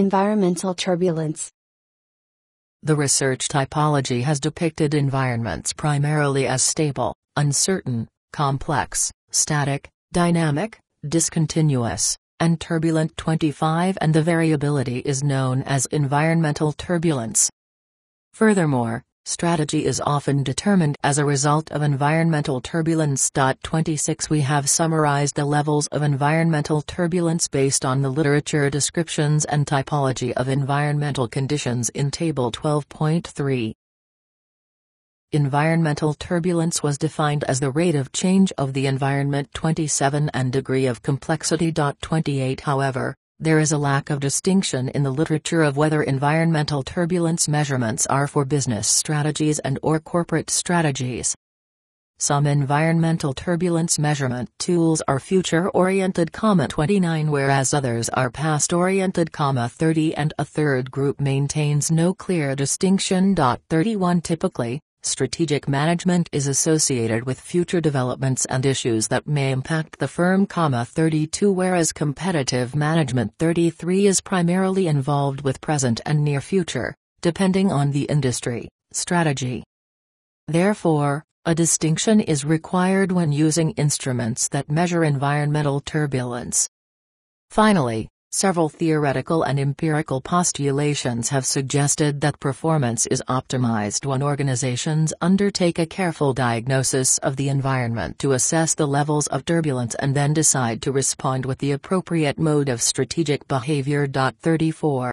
Environmental turbulence. The research typology has depicted environments primarily as stable, uncertain, complex, static, dynamic, discontinuous, and turbulent 25 and the variability is known as environmental turbulence. Furthermore, strategy is often determined as a result of environmental turbulence. 26 We have summarized the levels of environmental turbulence based on the literature descriptions and typology of environmental conditions in Table 12.3. Environmental turbulence was defined as the rate of change of the environment 27 and degree of complexity. 28 However, there is a lack of distinction in the literature of whether environmental turbulence measurements are for business strategies and or corporate strategies. Some environmental turbulence measurement tools are future-oriented, 29 whereas others are past-oriented, 30 and a third group maintains no clear distinction. 31 Typically, Strategic management is associated with future developments and issues that may impact the firm, 32 whereas competitive management 33 is primarily involved with present and near future, depending on the industry, strategy. Therefore, a distinction is required when using instruments that measure environmental turbulence. Finally, Several theoretical and empirical postulations have suggested that performance is optimized when organizations undertake a careful diagnosis of the environment to assess the levels of turbulence and then decide to respond with the appropriate mode of strategic behavior. 34